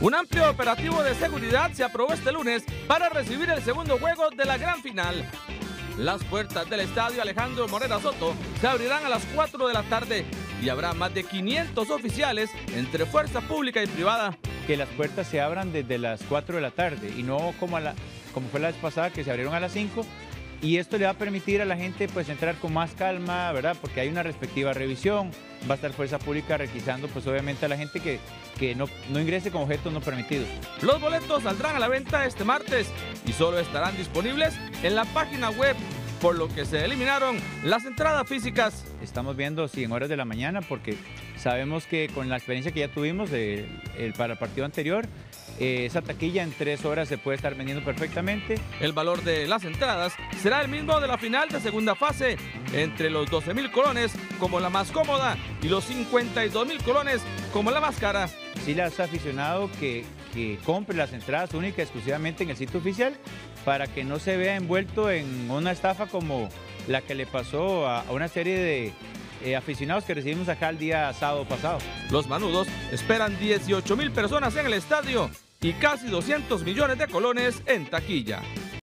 Un amplio operativo de seguridad se aprobó este lunes para recibir el segundo juego de la gran final. Las puertas del estadio Alejandro Morera Soto se abrirán a las 4 de la tarde y habrá más de 500 oficiales entre fuerza pública y privada. Que las puertas se abran desde las 4 de la tarde y no como, la, como fue la vez pasada que se abrieron a las 5 y esto le va a permitir a la gente pues entrar con más calma, ¿verdad? Porque hay una respectiva revisión, va a estar Fuerza Pública requisando pues obviamente a la gente que, que no, no ingrese con objetos no permitidos. Los boletos saldrán a la venta este martes y solo estarán disponibles en la página web por lo que se eliminaron las entradas físicas. Estamos viendo si en horas de la mañana porque sabemos que con la experiencia que ya tuvimos de, el, para el partido anterior, eh, esa taquilla en tres horas se puede estar vendiendo perfectamente. El valor de las entradas será el mismo de la final de segunda fase, entre los 12 mil colones como la más cómoda y los 52 mil colones como la más cara. Si las aficionado que, que compre las entradas únicas exclusivamente en el sitio oficial para que no se vea envuelto en una estafa como la que le pasó a, a una serie de eh, aficionados que recibimos acá el día sábado pasado. Los manudos esperan 18 mil personas en el estadio y casi 200 millones de colones en taquilla.